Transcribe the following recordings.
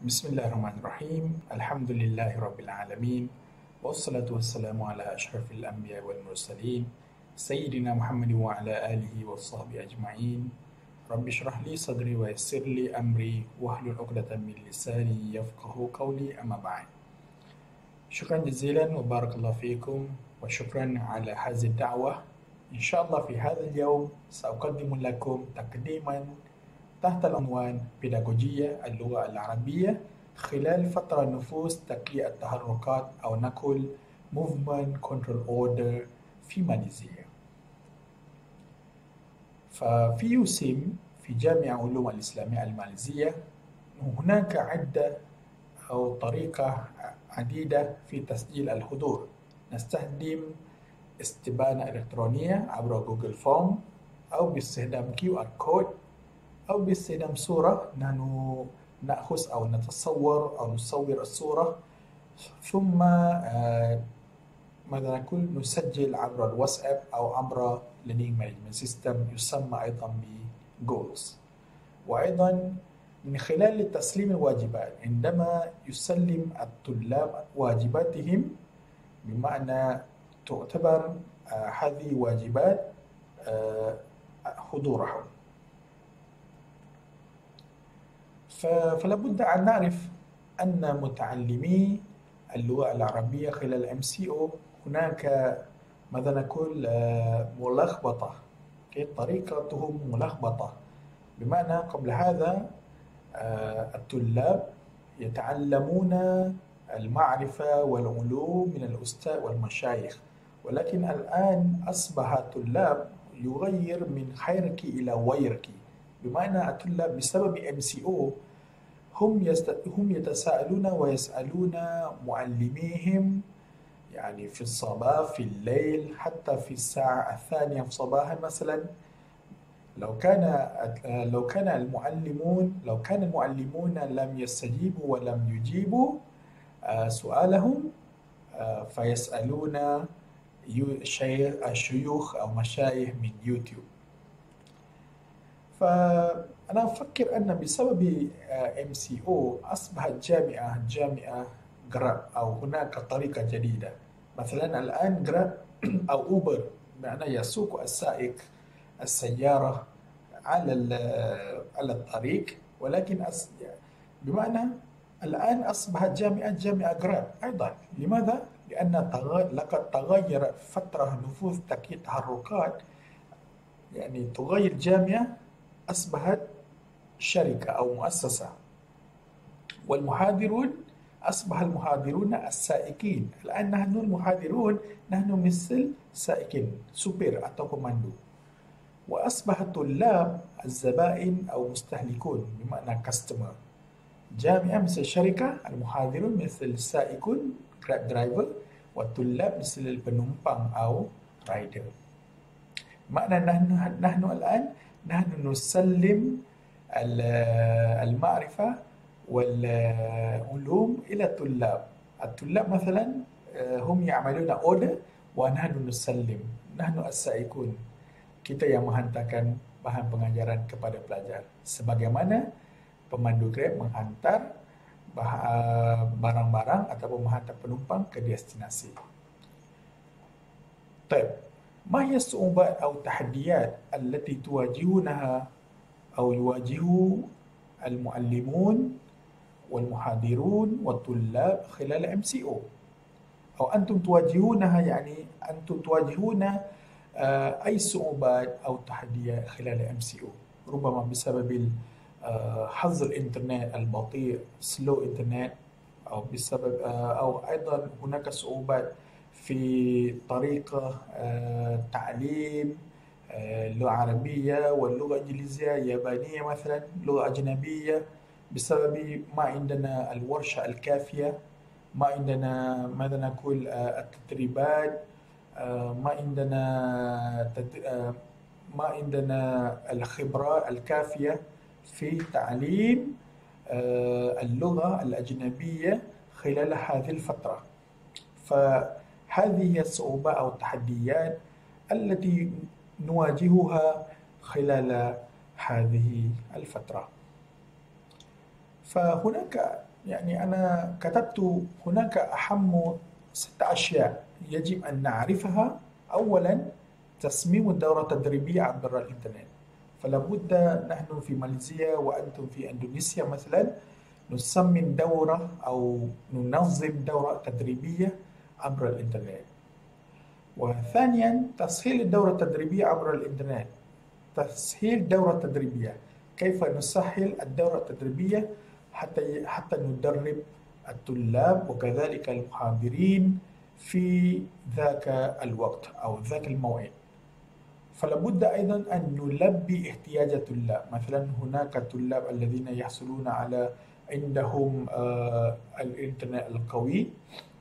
بسم الله الرحمن الرحيم. الحمد لله رب العالمين والصلاة والسلام على أشرف الأنبياء والمرسلين سيدنا محمد وعلى آله وصحبه أجمعين. رب اشرح لي صدري ويسر لي أمري واحلل عقدة من لساني يفقه قولي أما بعد. شكرا جزيلا وبارك الله فيكم وشكرا على هذه الدعوة. إن شاء الله في هذا اليوم سأقدم لكم تقديما تحت العنوان بيداغوجية اللغة العربية خلال فترة نفوذ تقييد التحركات أو نقول Movement Control Order في ماليزيا. ففي USIM في جامعة علوم الإسلامية الماليزية هناك عدة أو طريقة عديدة في تسجيل الحضور. نستخدم استبانة إلكترونية عبر Google Form أو باستخدام QR كود أو باستخدام صورة نحن نأخذ أو نتصور أو نصور الصورة. ثم ماذا نقول نسجل عبر الواتساب أو عبر learning management system يسمى أيضا بجولز وأيضا من خلال تسليم الواجبات عندما يسلم الطلاب واجباتهم بمعنى تعتبر هذه واجبات حضورهم. فلا بد أن نعرف أن متعلمي اللغة العربية خلال ام سي أو هناك ماذا نقول ملخبطة طريقتهم ملخبطة. بمعنى قبل هذا الطلاب يتعلمون المعرفة والعلوم من الأستاذ والمشايخ. ولكن الآن أصبح الطلاب يغير من خيرك إلى ويرك بمعنى الطلاب بسبب ام سي أو هم هم يتساءلون ويسألون معلميهم يعني في الصباح في الليل حتى في الساعة الثانية صباحا مثلا. لو كان لو كان المعلمون لو كان المعلمون لم يستجيبوا ولم يجيبوا سؤالهم فيسألون الشيوخ أو مشايخ من يوتيوب. فأنا أفكر أن بسبب MCO أصبحت جامعة جامعة Grab أو هناك طريقة جديدة مثلا الآن Grab أو Uber بمعنى يسوق السائق السيارة على على الطريق ولكن بمعنى الآن أصبحت جامعة جامعة Grab أيضا لماذا؟ لأن لقد تغير فترة نفوذ تحركات يعني تغير جامعة أصبحت شركة أو مؤسسة. والمحاضرون أصبح المحاضرون السائقين. الآن نحن المحاضرون نحن مثل سائقين Uber أو كوماندو وأصبح الطلاب الزبائن أو مستهلكون بمعنى كاستمر جامعة مثل شركة المحاضرون مثل سائقون grab driver والطلاب مثل البنومبان أو رايدر معنى نحن نحن الآن نحن نسلم المعرفة والعلوم إلى الطلاب الطلاب مثلا هم يعملون أوردر ونحن نسلم نحن السائقون kita yang menghantarkan bahan pengajaran kepada pelajar sebagaimana pemandu Grab menghantar barang-barang ataupun menghantar penumpang ke destinasi. طيب ما هي الصعوبات أو التحديات التي تواجهونها أو يواجه المعلمون والمحاضرون والطلاب خلال MCO أو أنتم تواجهونها يعني أنتم تواجهون أي صعوبات أو تحديات خلال MCO ربما بسبب حظر الإنترنت البطيء سلو إنترنت أو بسبب أو أيضا هناك صعوبات في طريقة تعليم اللغة العربية واللغة الإنجليزية اليابانية مثلا لغة أجنبية بسبب ما عندنا الورشة الكافية ما عندنا ماذا نقول التدريبات ما عندنا ما عندنا الخبرة الكافية في تعليم اللغة الأجنبية خلال هذه الفترة. فهذه هي الصعوبات أو التحديات التي نواجهها خلال هذه الفترة. فهناك يعني أنا كتبت هناك أهم ست أشياء يجب أن نعرفها. أولا تصميم الدورة التدريبية عبر الإنترنت. فلا بد نحن في ماليزيا وأنتم في إندونيسيا مثلا نصمم دورة أو ننظم دورة تدريبية عبر الإنترنت. وثانيا تسهيل الدورة التدريبية عبر الإنترنت. تسهيل دورة تدريبية. كيف نسهل الدورة التدريبية؟ حتى حتى ندرب الطلاب وكذلك المحاضرين في ذاك الوقت أو ذاك الموعد. فلا بد أيضا أن نلبي احتياج الطلاب. مثلا هناك طلاب الذين يحصلون على عندهم آه، الإنترنت القوي.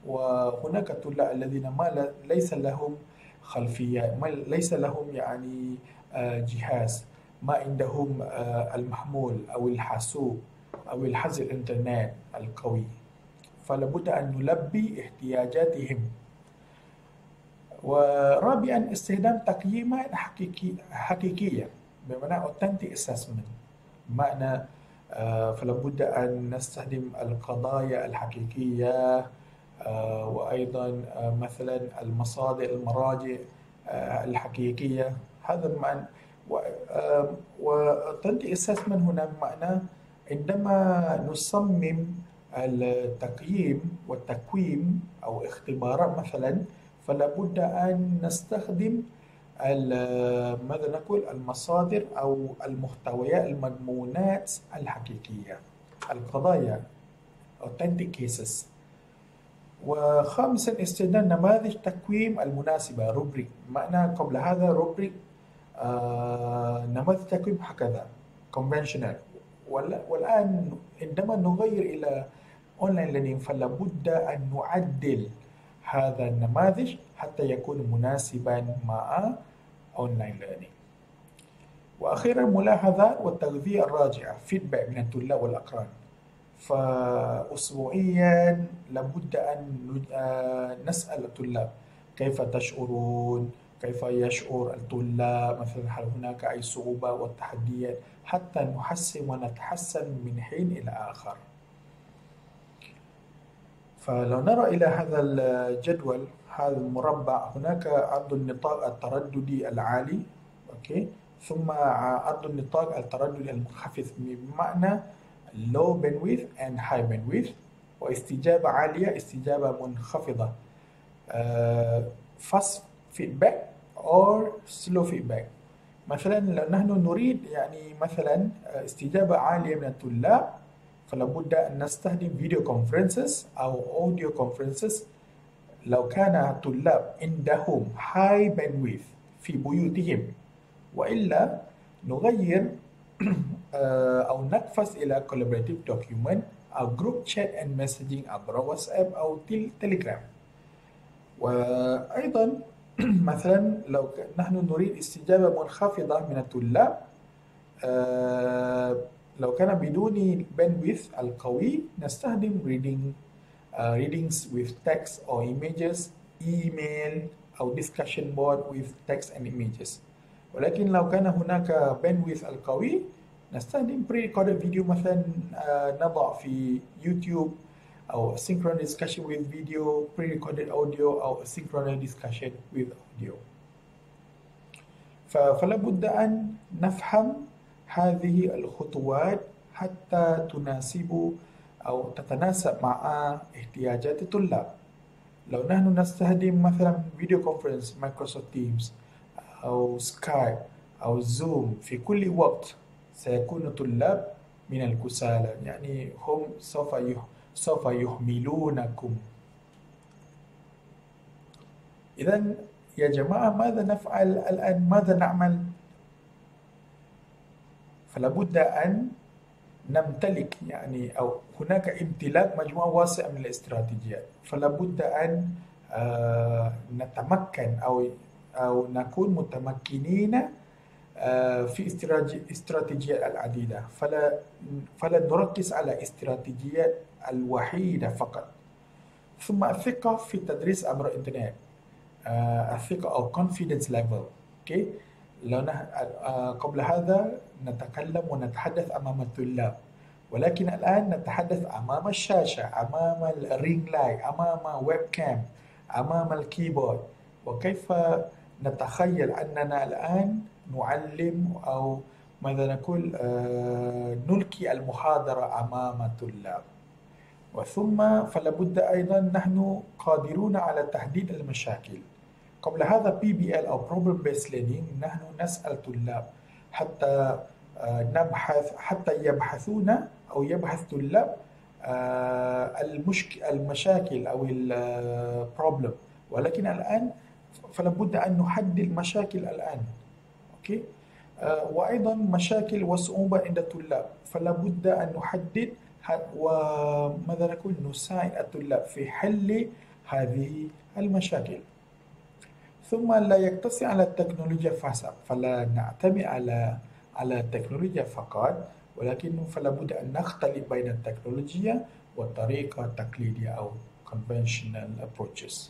وهناك طلاب الذين ما ليس لهم خلفية ما ليس لهم يعني آه، جهاز ما عندهم آه، المحمول أو الحاسوب أو الحظ الإنترنت القوي. فلا بد أن نلبي احتياجاتهم. ورابعا استخدام تقييمات حقيقي حقيقية بمعنى authentic assessment معنى آه، فلا بد أن نستخدم القضايا الحقيقية آه، وأيضا آه، مثلا المصادر المراجع الحقيقية. هذا معنى authentic assessment هنا معنى عندما نصمم التقييم والتقويم أو اختبارات مثلا فلا بد أن نستخدم ماذا نقول المصادر أو المحتويات المضمونات الحقيقية القضايا authentic cases. وخامسا استخدام نماذج تقويم المناسبة rubric معنى قبل هذا rubric آه نماذج تقويم هكذا conventional. والآن عندما نغير إلى online learning فلا بد أن نعدل هذا النماذج حتى يكون مناسبا مع online learning وأخيرا ملاحظات والتغذية الراجعة فيدباك من الطلاب والأقران. فأسبوعيا لابد أن نسأل الطلاب كيف تشعرون؟ كيف يشعر الطلاب؟ مثلا هل هناك أي صعوبة والتحديات؟ حتى نحسن ونتحسن من حين إلى آخر. فلو نرى إلى هذا الجدول هذا المربع هناك عرض النطاق الترددي العالي Okay؟ ثم عرض النطاق الترددي المنخفض بمعنى low bandwidth and high bandwidth واستجابة عالية استجابة منخفضة uh, fast feedback or slow feedback? مثلا لو نحن نريد يعني مثلا استجابة عالية من الطلاب فلا بد أن نستخدم video conferences أو audio conferences لو كان الطلاب عندهم هاي باندويث في بيوتهم وإلا نغير أو نقفز إلى collaborative document أو group chat and messaging عبر واتساب أو تليجرام وأيضا مثلا لو نحن نريد استجابة منخفضة من الطلاب لو كان بدون bandwidth القوي نستخدم reading uh, readings with text or images email أو discussion board with text and images ولكن لو كان هناك bandwidth القوي نستخدم pre-recorded video مثلا uh, نضع في يوتيوب أو synchronous discussion with video pre-recorded audio أو synchronous discussion with audio. فلا بد أن نفهم هذه الخطوات حتى تناسب أو تتناسب مع احتياجات الطلاب. لو نحن نستخدم مثلا video conference Microsoft Teams أو Skype أو Zoom في كل وقت سيكون الطلاب من الكسالى. يعني هم سوف سوف يهملونكم. إذا يا جماعة ماذا نفعل الآن؟ ماذا نعمل؟ فلا بد أن نمتلك يعني أو هناك امتلاك مجموعة واسعة من الاستراتيجيات. فلا بد أن آه، نتمكن أو أو نكون متمكنين في استراتيجيات العديدة. فلا فلا نركز على استراتيجيات الوحيدة فقط. ثم الثقة في التدريس عبر الإنترنت. آه، الثقة أو confidence level. Okay لو قبل هذا نتكلم ونتحدث أمام الطلاب. ولكن الآن نتحدث أمام الشاشة أمام ال ring light أمام webcam أمام ال keyboard. وكيف نتخيل أننا الآن نعلم أو ماذا نقول آه، نلقي المحاضرة أمام الطلاب وثم فلابد أيضا نحن قادرون على تحديد المشاكل. قبل هذا PBL أو Problem Based Learning نحن نسأل الطلاب حتى آه، نبحث حتى يبحثون أو يبحث طلاب آه، المشك المشاكل أو ال problem ولكن الآن فلابد أن نحدد المشاكل الآن. Okay؟ وأيضا مشاكل وصعوبة عند الطلاب. فلابد أن نحدد وماذا نقول؟ نساعد الطلاب في حل هذه المشاكل. ثم لا يقتصر على التكنولوجيا فقط فلا نعتمد على على التكنولوجيا فقط ولكن فلا بد أن نختلط بين التكنولوجيا والطريقة التقليدية أو conventional approaches.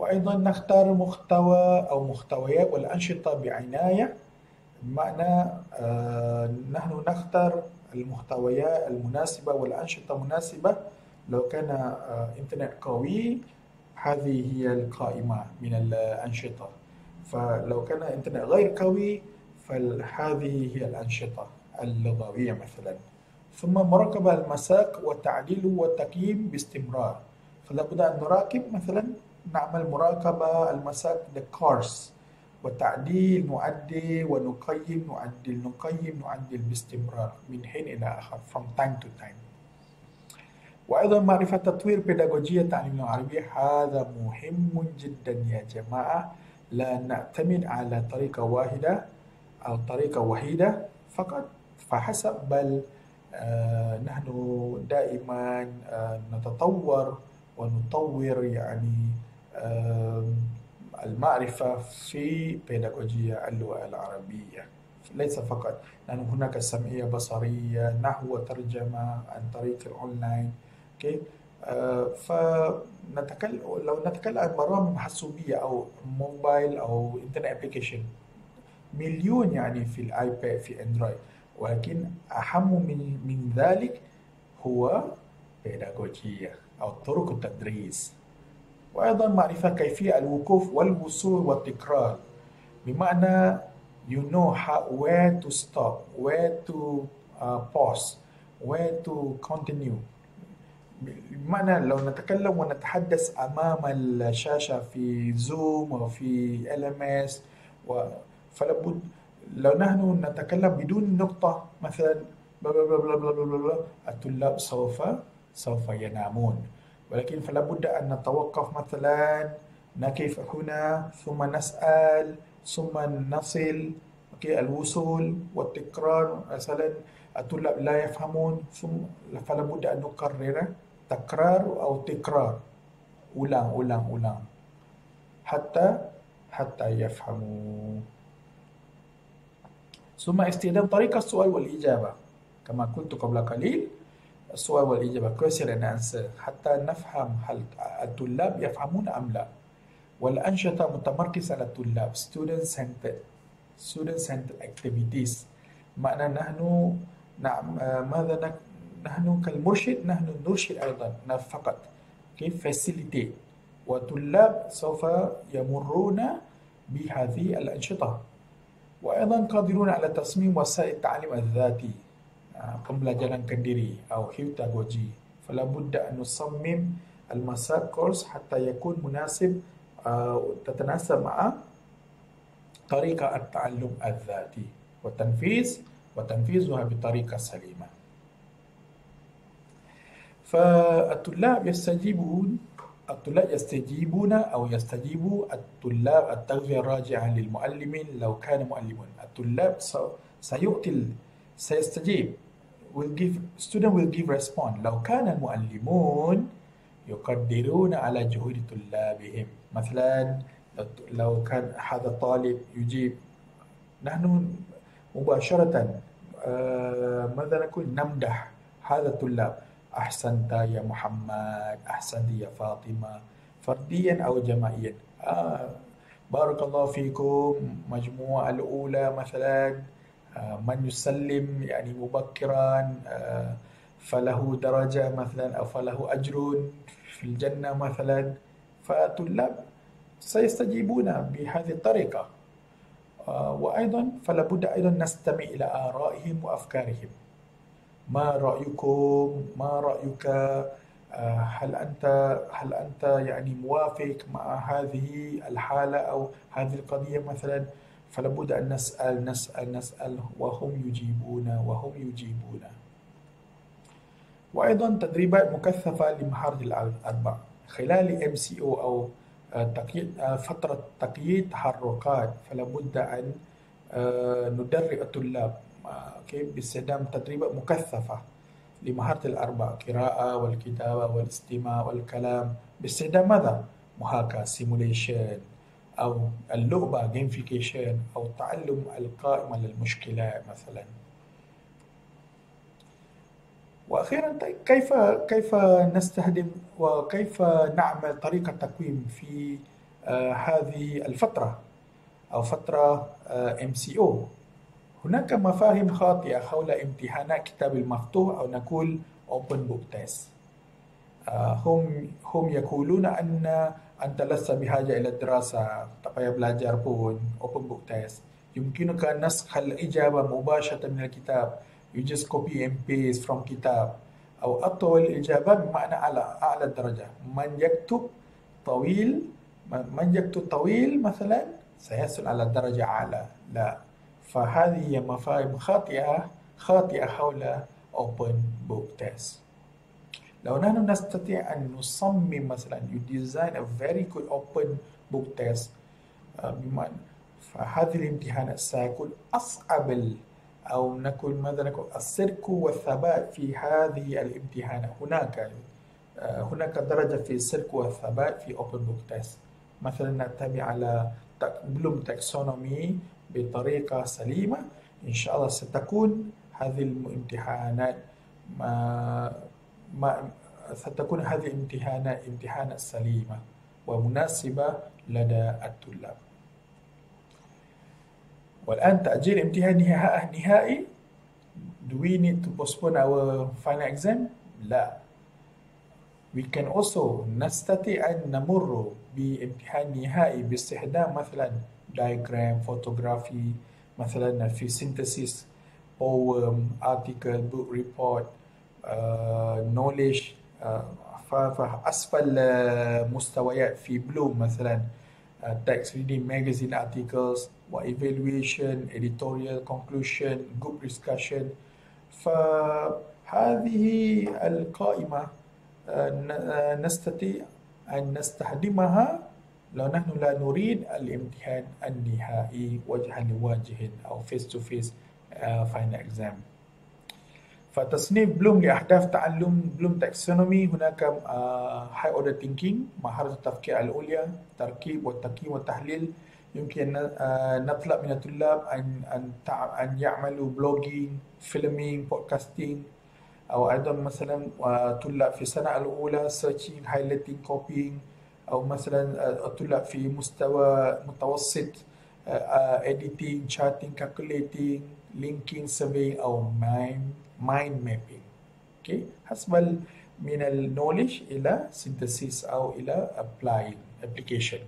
وأيضا نختار محتوى أو محتويات والأنشطة بعناية. بمعنى آه نحن نختار المحتويات المناسبة والأنشطة المناسبة لو كان آه إنترنت قوي هذه هي القائمة من الأنشطة. فلو كان إنترنت غير قوي فهذه هي الأنشطة اللغوية مثلا. ثم مراقبة المساق وتعديله والتقييم باستمرار. فلا بد أن نراقب مثلا نعمل مراقبة the course. وتعديل نعدل ونقيم نعدل نقيم نعدل باستمرار من حين إلى آخر from time to time. وأيضا معرفة تطوير بيداغوجية تعليم العربية هذا مهم جدا يا جماعة. لا نعتمد على طريقة واحدة أو طريقة وحيدة فقط فحسب بل آه نحن دائما آه نتطور ونطور يعني المعرفة في بيداغوجيا اللغة العربية. ليس فقط لأن هناك سمعية بصرية نحو وترجمة عن طريق ال online okay آه فنتكلم لو نتكلم عن برامج حاسوبية أو موبايل أو internet application مليون يعني في ال iPad في Android. ولكن أهم من من ذلك هو بيداغوجية أو طرق التدريس. وأيضا معرفة كيفية الوقوف والوصول والتكرار بمعنى you know how, where to stop, where to uh, pause, where to continue. بمعنى لو نتكلم ونتحدث أمام الشاشة في زوم أو في LMS فلابد لو نحن نتكلم بدون نقطة مثلا بلا بلا بلا بلا بلا بلا الطلاب سوف سوف ينامون ولكن فلا بد أن نتوقف مثلا نقف هنا ثم نسأل ثم نصل الوصول والتكرار مثلا الطلاب لا يفهمون ثم فلا بد أن نكرر تكرار أو تكرار ulang ulang ulang. حتى حتى يفهموا ثم استخدام طريقة السؤال والإجابة كما قلت قبل قليل السؤال والإجابة question and answer. حتى نفهم هل الطلاب يفهمون أم لا. والأنشطة متمركزة على الطلاب. Student centered. Student centered activities. معنى نحن نعم ماذا نحن كالمرشد نحن نرشد أيضا فقط. كيف facilitate. والطلاب سوف يمرون بهذه الأنشطة. وأيضا قادرون على تصميم وسائل التعليم الذاتي pembelajaran kendiri أو هيوتاغوجي فلا بد أن نصمم المسار كورس حتى يكون مناسب تتناسب مع طريقة التعلم الذاتي والتنفيذ وتنفيذها بطريقة سليمة فالطلاب يستجيبون الطلاب يستجيبون أو يستجيب الطلاب التغذية الراجعة للمعلمين لو كان معلمون الطلاب سيؤتي سيستجيب will give student will give response. لو كان المعلمون يقدرون على جهود طلابهم مثلا لو كان هذا الطالب يجيب نحن مباشرة ماذا نقول نمدح هذا الطلاب أحسنت يا محمد أحسنت يا فاطمة فرديا أو جماعيا آه بارك الله فيكم مجموعة الأولى مثلا من يسلم يعني مبكرا فله درجة مثلا أو فله أجر في الجنة مثلا فالطلاب سيستجيبون بهذه الطريقة. آه، وأيضا فلا بد أيضا نستمع إلى آرائهم وأفكارهم. ما رأيكم؟ ما رأيك؟ آه، هل أنت هل أنت يعني موافق مع هذه الحالة أو هذه القضية مثلا؟ فلا بد أن نسأل نسأل نسأل وهم يجيبون وهم يجيبون. وأيضا تدريبات مكثفة لمهارة الأربع. خلال أو أو تقييد فترة تقييد تحركات فلا بد أن ندرب الطلاب. باستخدام تدريبات مكثفة لمهارة الأربع. قراءة والكتابة والاستماع والكلام. باستخدام ماذا؟ محاكاة simulation أو اللعبة gamification أو تعلم القائمة للمشكلات مثلا. وأخيرا كيف كيف نستخدم وكيف نعمل طريقة تقويم في هذه الفترة أو فترة MCO هناك مفاهيم خاطئة حول امتحانات كتاب المفتوح أو نقول open book test. هم هم يقولون أن انت لست بحاجه إلى الدراسه tak payah belajar pun open book test. يمكنك نسخ الاجابه مباشره من الكتاب you just copy and paste from kitab. أو أطول الإجابة بمعنى على أعلى الدرجة من يكتب طويل من يكتب طويل مثلا سيحصل على درجة أعلى لا فهذه هي مفاهيم خاطئة خاطئة حول open book test. لو نحن نستطيع أن نصمم مثلا you design a very good open book test بمعنى فهذه الامتحانات سيكون أصعب أو نقول ماذا نقول الصدق والثبات في هذه الامتحانات هناك هناك درجة في الصدق والثبات في open book test. مثلا نتبع على بلوم تاكسونومي بطريقة سليمة. إن شاء الله ستكون هذه الامتحانات ما ستكون هذه الامتحانات امتحانات سليمة ومناسبة لدى الطلاب والآن تأجيل امتحان نهائي do we need to postpone our final exam? لا we can also نستطيع أن نمر بامتحان نهائي باستخدام مثلا diagram photography مثلا في synthesis poem article book report uh, knowledge uh, فأسفل مستويات في بلوم مثلا text reading magazine articles وايفالويشن editorial conclusion group discussion. فهذه القائمة نستطيع أن نستخدمها لو نحن لا نريد الامتحان النهائي وجها لوجه أو face to face final exam. فتصنيف بلوم لأهداف تعلم Bloom taxonomy هناك high order thinking مهارة التفكير العليا تركيب والتقييم والتحليل يمكن نطلب من الطلاب أن أن أن يعملوا blogging filming podcasting أو أيضا مثلا طلاب في السنة الأولى سيرشينج هايلايتنج كوبينج أو مثلا الطلاب في مستوى متوسط editing, charting, calculating, linking, surveying أو mind mind mapping. Okay, حسب من النولج إلى synthesis أو إلى applying application.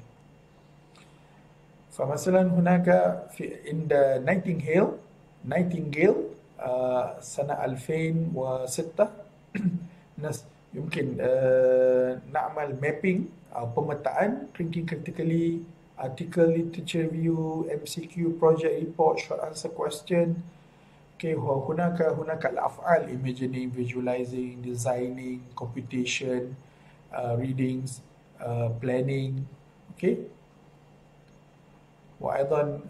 فمثلا هناك في عند نايتنجيل نايتنجيل سنة 2006 يمكن نعمل مابينج أو pemetaan thinking critically article literature review MCQ project report short answer question okay هناك هناك الأفعال imagining visualizing designing computation uh, readings uh, planning okay وأيضا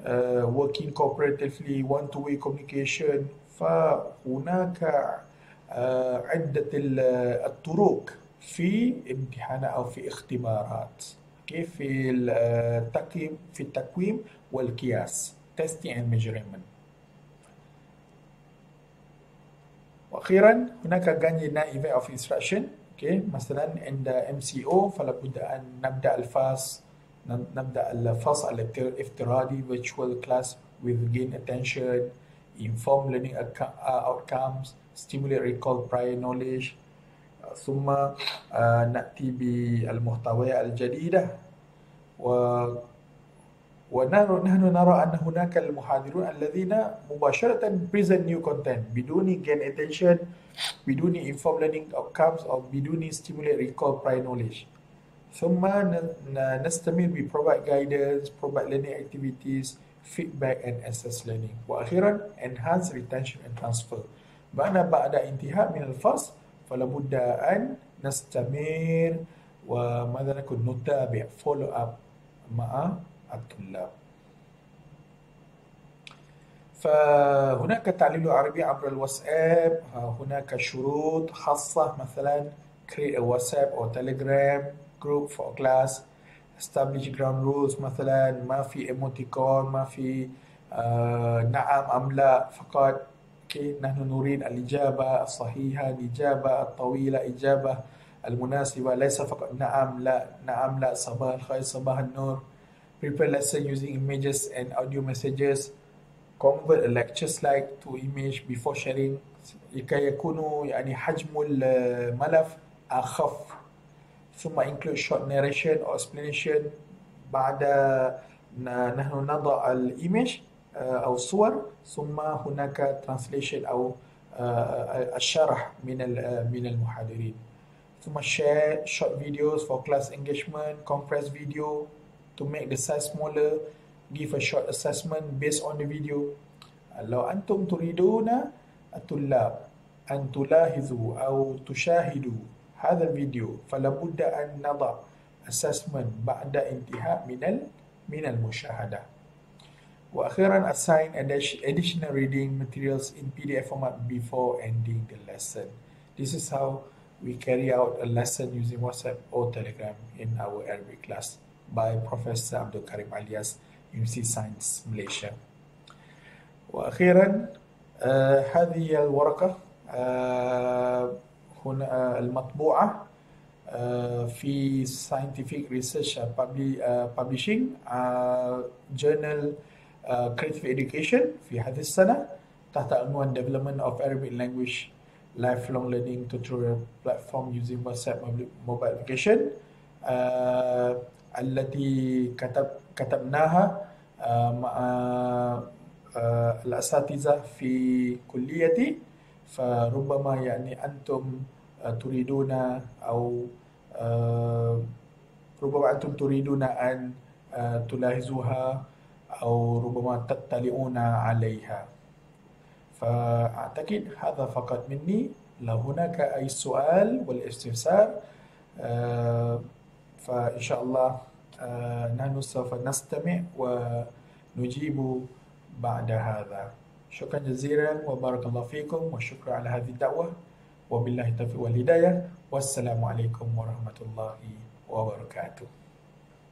working cooperatively one to way communication فهناك عده الطرق في امتحانات أو في اختبارات كيف في التقييم في التقويم والقياس testing and measurement واخيرا هناك غانينا event of instruction okay. مثلا عند MCO فلا بد ان نبدا الفاس نبدأ الفصل الافتراضي virtual class with gain attention inform learning outcomes, stimulate recall prior knowledge, ثم نأتي بالمحتويات الجديدة و ونحن نرى أن هناك المحاضرون الذين مباشرة present new content بدون gain attention بدون inform learning outcomes أو بدون stimulate recall prior knowledge ثم نستمر ب provide guidance, provide learning activities, feedback and assess learning وأخيرا enhance retention and transfer بعد بعد انتهاء من الفصل فلا بد أن نستمر وماذا نكون نتابع follow up مع الطلاب فهناك تعليل عربي عبر الواتساب. هناك شروط خاصة مثلا create a WhatsApp or Telegram group for class. Establish ground rules مثلا ما في emoticon ما في آه نعم أم لا. فقط. نحن نريد الإجابة الصحيحة الإجابة الطويلة إجابة المناسبة ليس فقط نعم لا نعم لا صباح الخير صباح النور. prepare lesson using images and audio messages convert a lecture slide to image before sharing لكي يكون يعني حجم الملف أخف ثم include short narration or explanation بعد نحن نضع الإيمج أو الصور ثم هناك translation أو الشرح من من المحاضرين ثم share short videos for class engagement compress video to make the size smaller give a short assessment based on the video لو أنتم تريدون الطلاب أن تلاحظوا أو تشاهدوا هذا الفيديو فلا بد أن نضع assessment بعد انتهاء من من المشاهدة وأخيرا assign additional reading materials in PDF format before ending the lesson. This is how we carry out a lesson using WhatsApp or Telegram in our Arabic class by Professor Abdul Karim alias University Science Malaysia. وأخيرا آه هذه الورقة آه هنا المطبوعة آه في Scientific Research Publishing Journal Creative Education في هذه السنة تحت عنوان Development of Arabic Language Lifelong Learning Tutorial Platform using WhatsApp Mobile Application التي كتب كتبناها مع الأساتذة في كليتي. فربما يعني أنتم تريدون أو ربما أنتم تريدون أن تلاحظوها أو ربما تطلعون عليها. فأعتقد هذا فقط مني. لو هناك أي سؤال والاستفسار. فإن شاء الله نحن سوف نستمع ونجيب بعد هذا. شكرا جزيلا وبارك الله فيكم وشكرا على هذه الدعوة. وبالله التوفيق والهداية. والسلام عليكم ورحمة الله وبركاته.